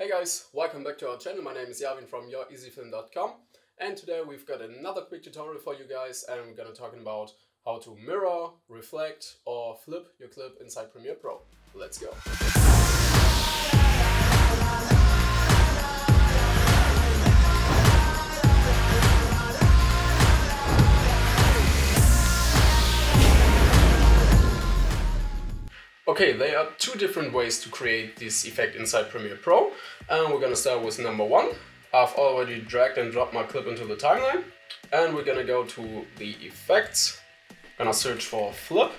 Hey guys, welcome back to our channel. My name is Yarvin from youreasyfilm.com and today we've got another quick tutorial for you guys and we're gonna talk about how to mirror, reflect or flip your clip inside Premiere Pro. Let's go. Okay, there are two different ways to create this effect inside Premiere Pro. And we're gonna start with number one. I've already dragged and dropped my clip into the timeline. And we're gonna go to the effects. Gonna search for flip.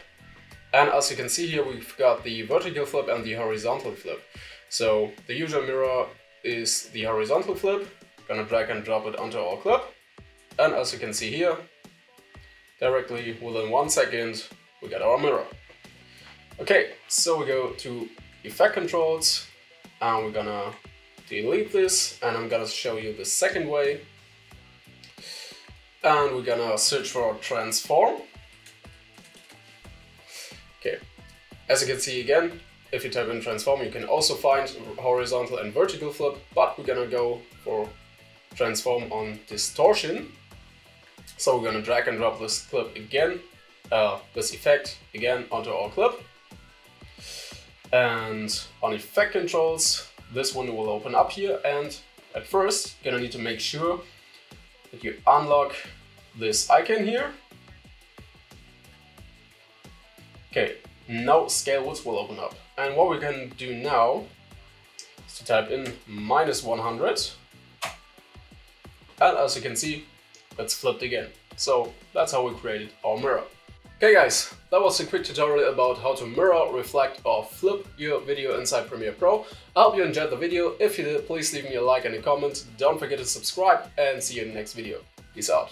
And as you can see here, we've got the vertical flip and the horizontal flip. So the usual mirror is the horizontal flip. Gonna drag and drop it onto our clip. And as you can see here, directly within one second, we got our mirror. Okay, so we go to effect controls and we're gonna delete this and I'm gonna show you the second way. And we're gonna search for transform. Okay, as you can see again, if you type in transform, you can also find horizontal and vertical flip, but we're gonna go for transform on distortion. So we're gonna drag and drop this clip again, uh, this effect again onto our clip. And on effect controls, this one will open up here. And at first, you're gonna need to make sure that you unlock this icon here. Okay, now scale width will open up. And what we can do now is to type in minus 100. And as you can see, it's flipped again. So that's how we created our mirror. Okay guys, that was a quick tutorial about how to mirror, reflect or flip your video inside Premiere Pro. I hope you enjoyed the video. If you did, please leave me a like and a comment. Don't forget to subscribe and see you in the next video. Peace out.